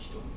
人。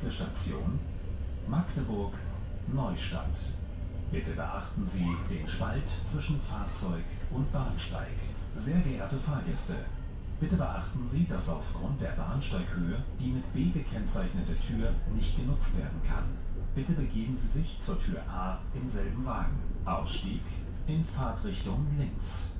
Nächste Station Magdeburg Neustadt. Bitte beachten Sie den Spalt zwischen Fahrzeug und Bahnsteig. Sehr geehrte Fahrgäste, bitte beachten Sie, dass aufgrund der Bahnsteighöhe die mit B gekennzeichnete Tür nicht genutzt werden kann. Bitte begeben Sie sich zur Tür A im selben Wagen. Ausstieg in Fahrtrichtung links.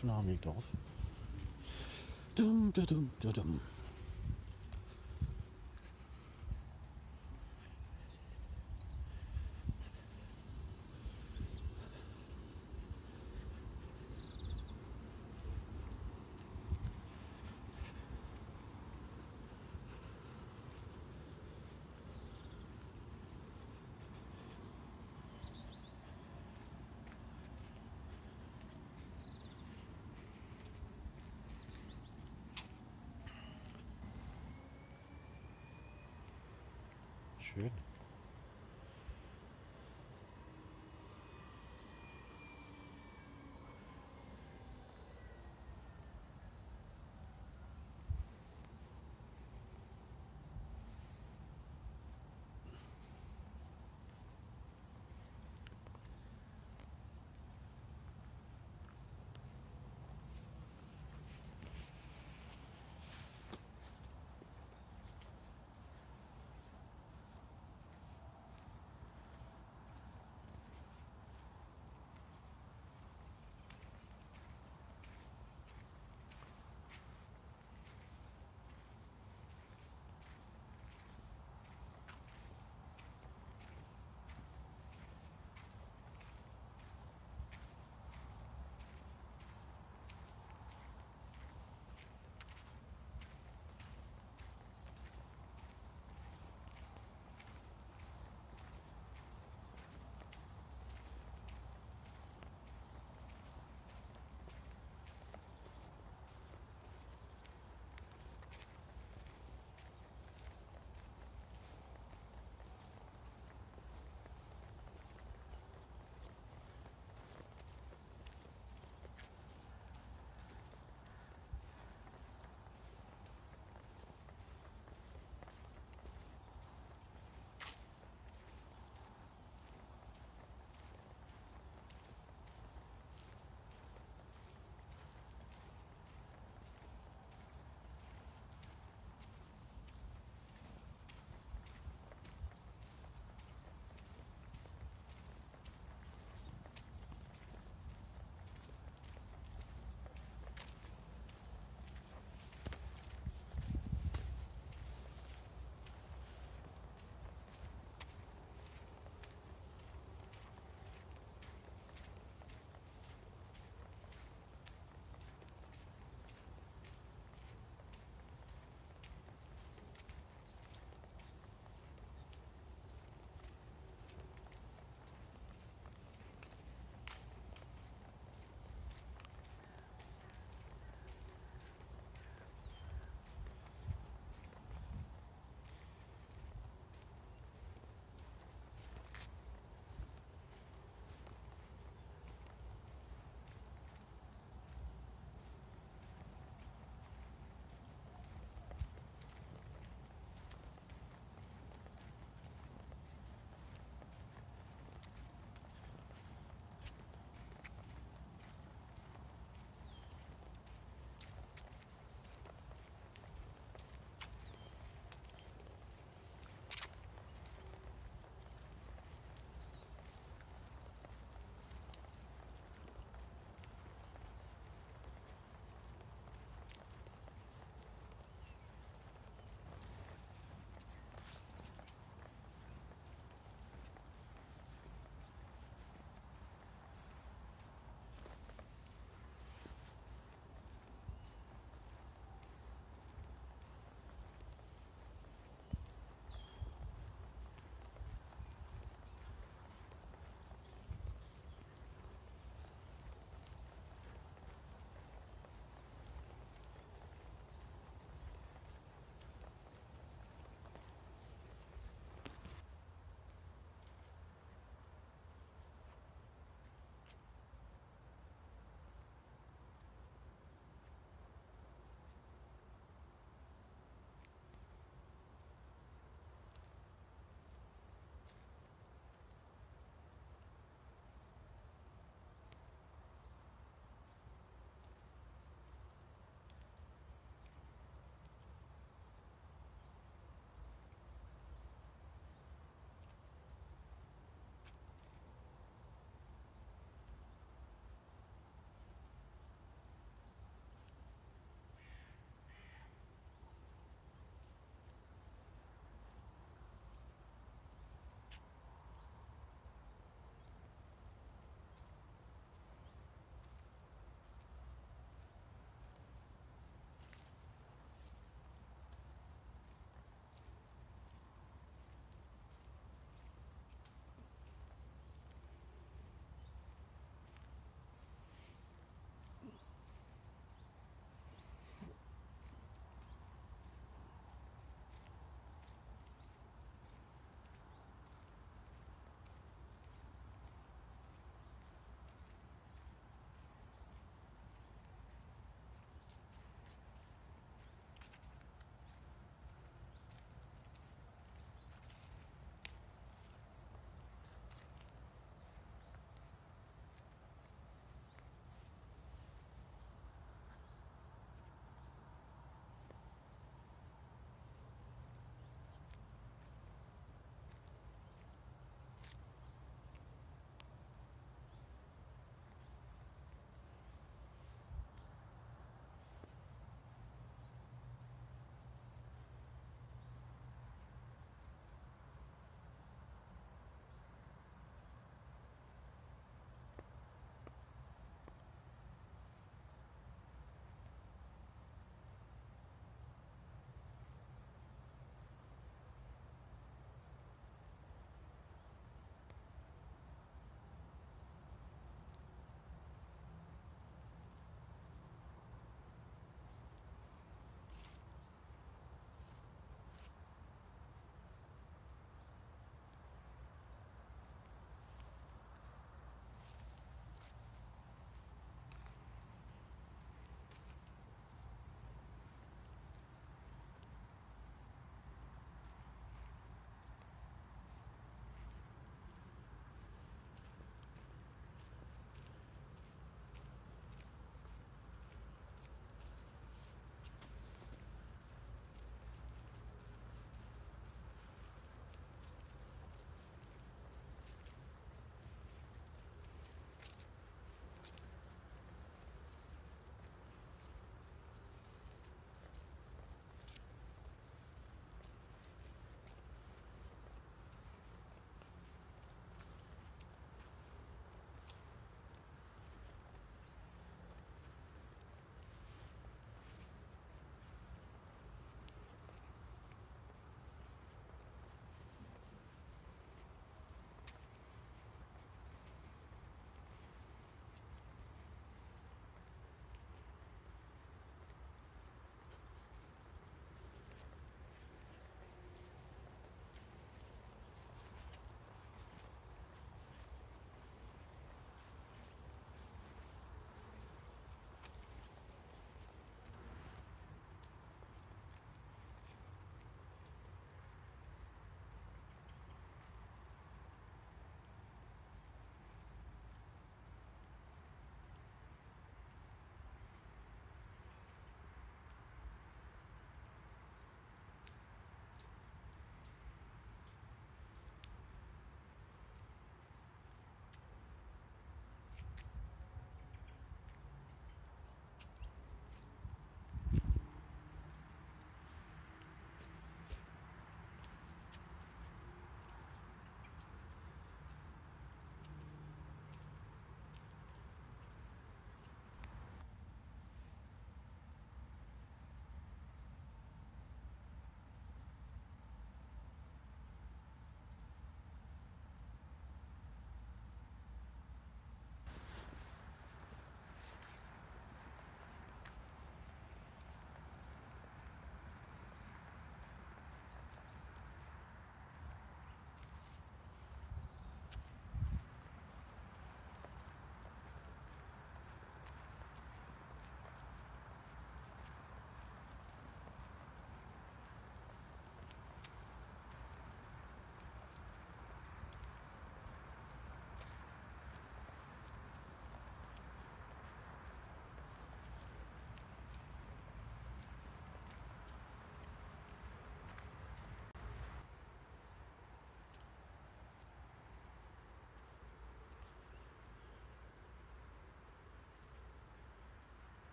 Hafenhamildorf. Dum, dum, dum, dum, dum.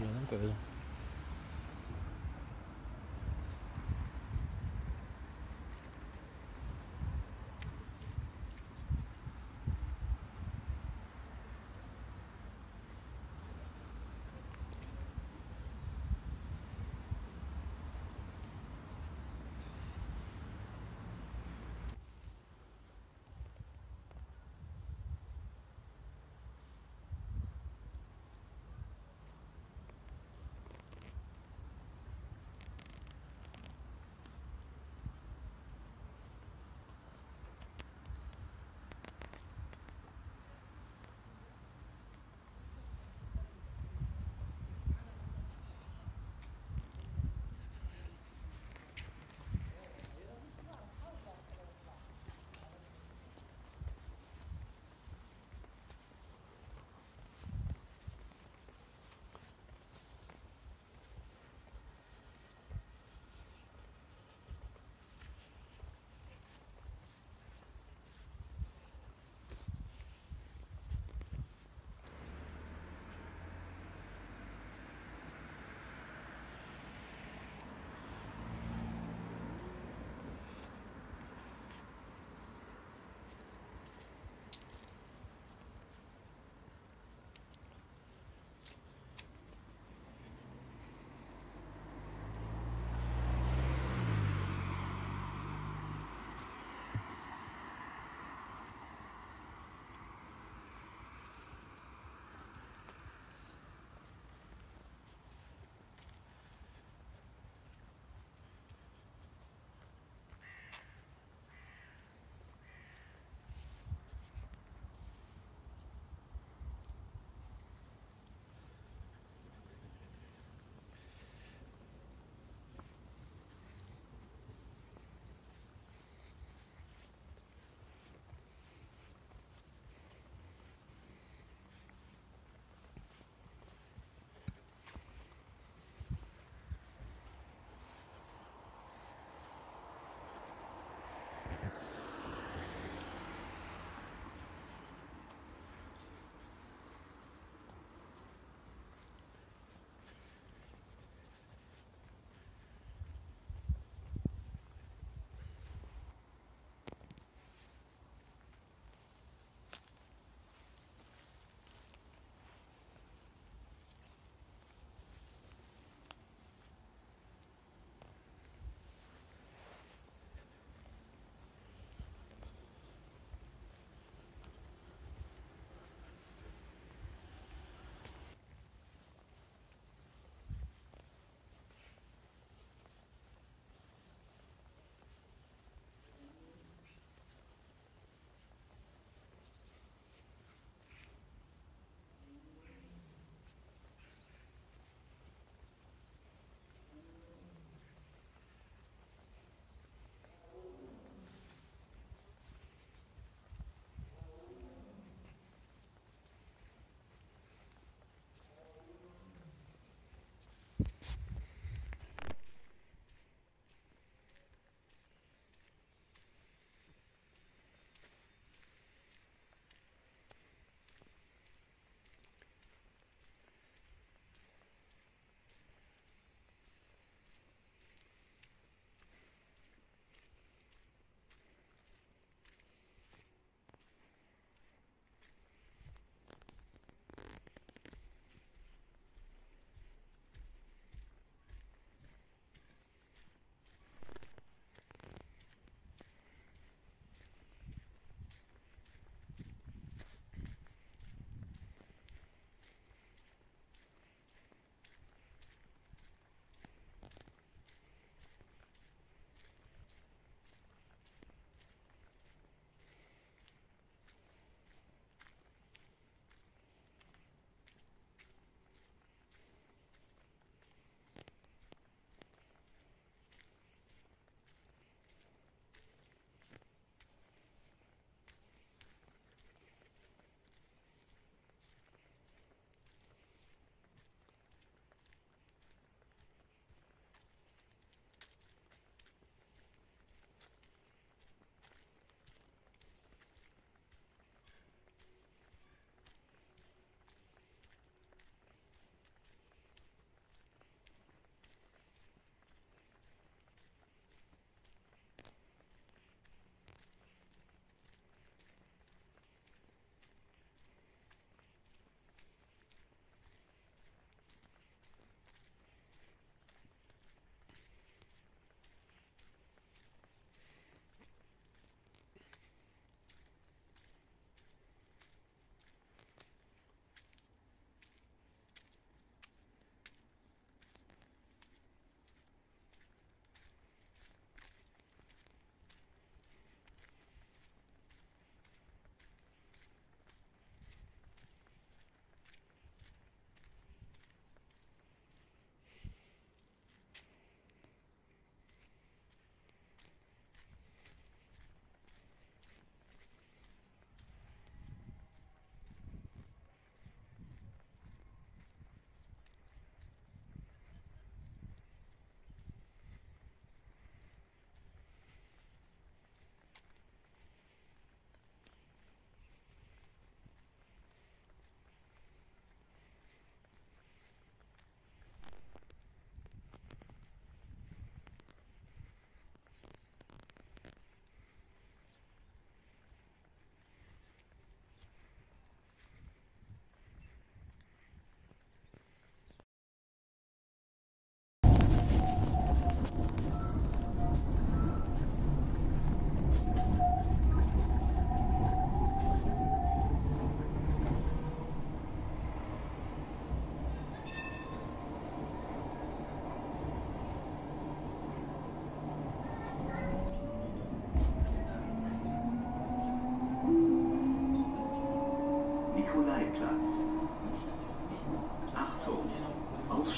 Nó 个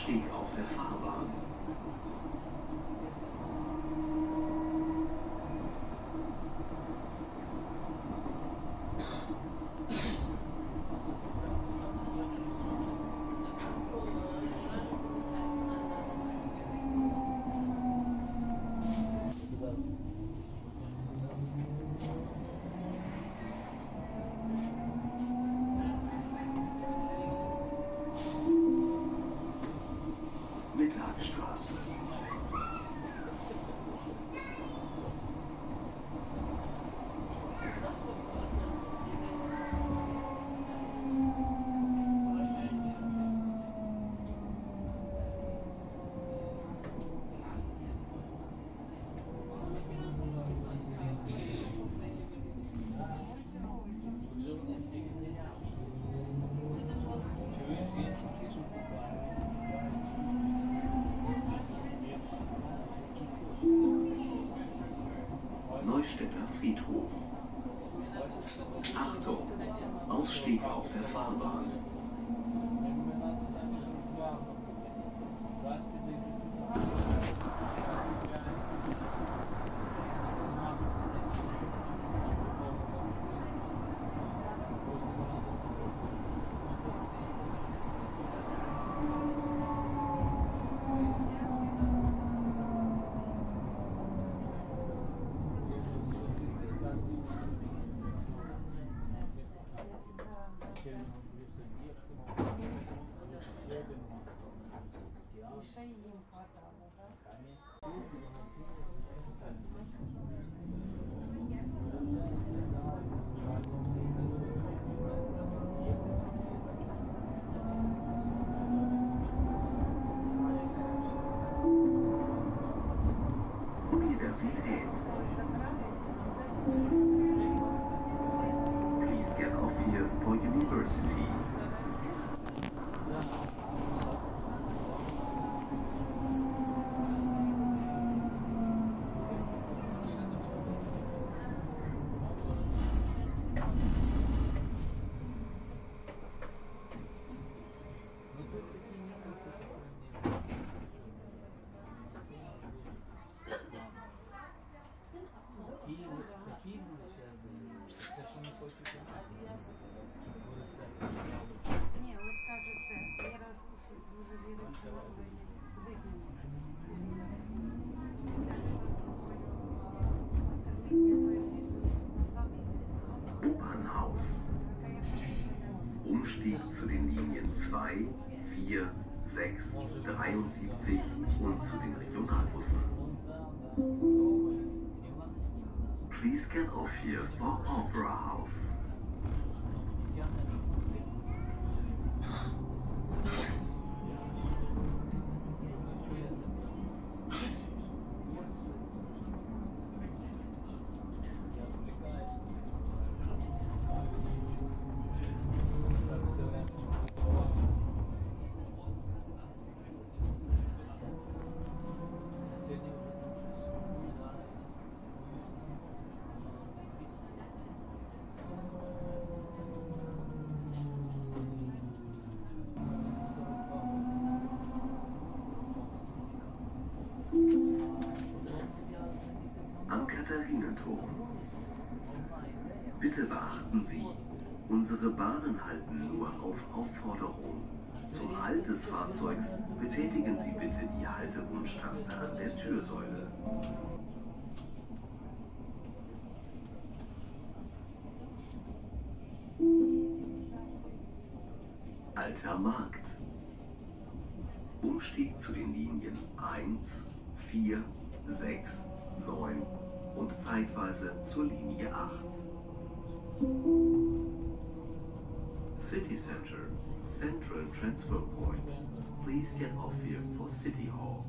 Ausstieg auf der Fahrbahn. Миша им хватало, да? Zu den Linien 2, 4, 6, 73 und zu den Regionalbussen. Please get off here for Opera House. Bitte beachten Sie, unsere Bahnen halten nur auf Aufforderung. Zum Halt des Fahrzeugs betätigen Sie bitte die Haltewunschtaste an der Türsäule. Alter Markt. Umstieg zu den Linien 1, 4, 6, 9 und zeitweise zur Linie 8. City Center, Central Transfer Point. Please get off here for City Hall.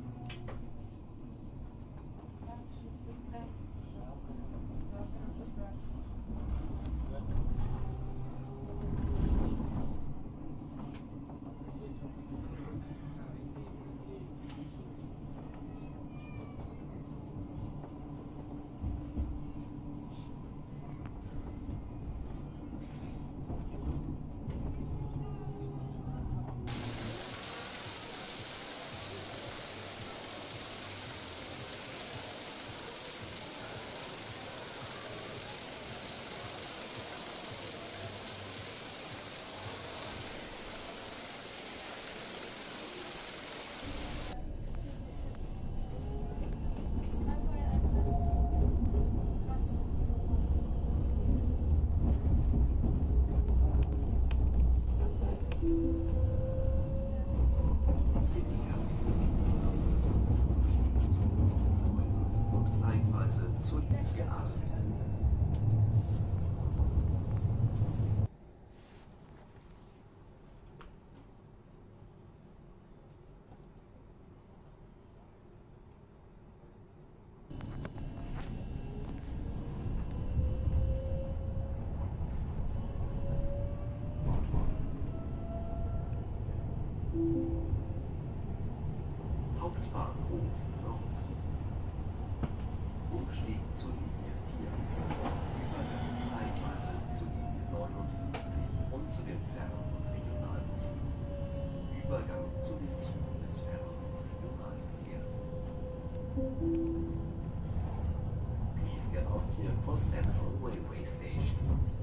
Please get off here for Central Railway Station.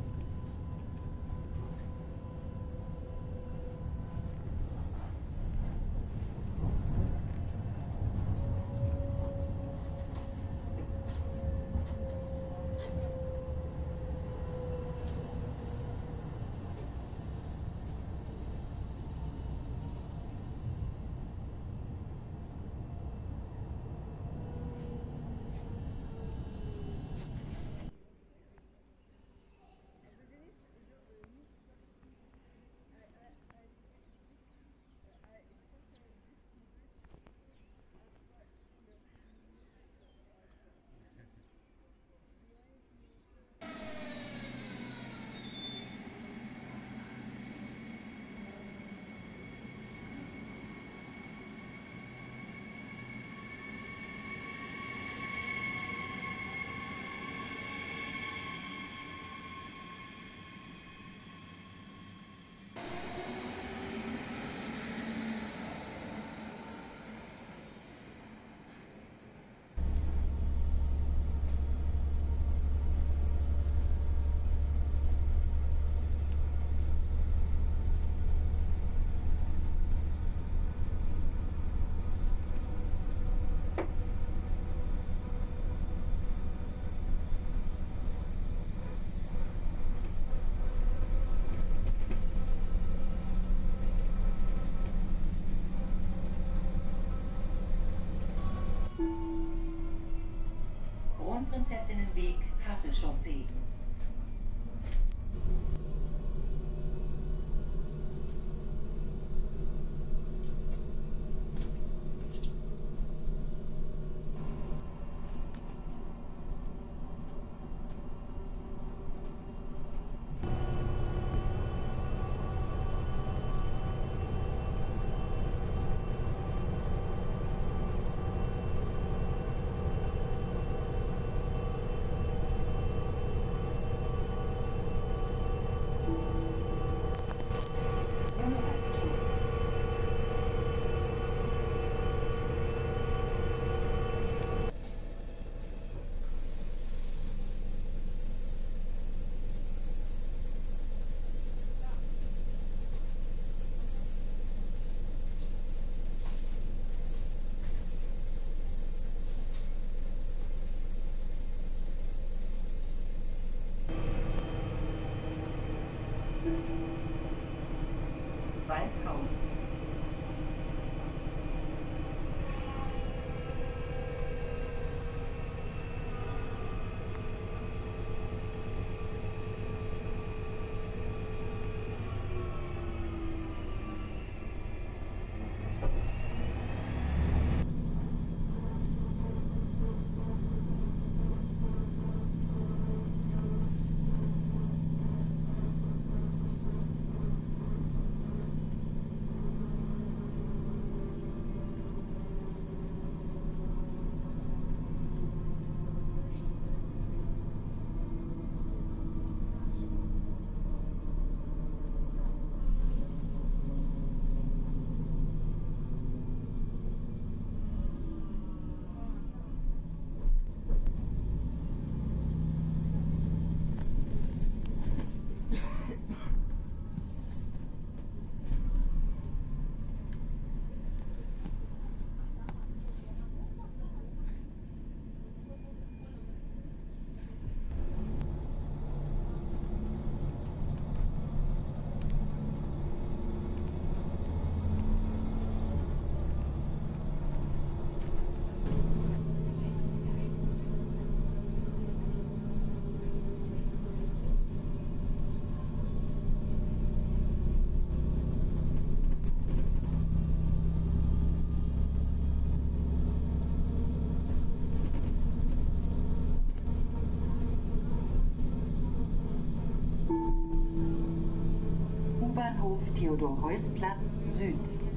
Mersin en Weg, Havel-Chaussee. Theodor-Heuss-Platz Süd.